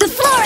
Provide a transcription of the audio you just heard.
the floor!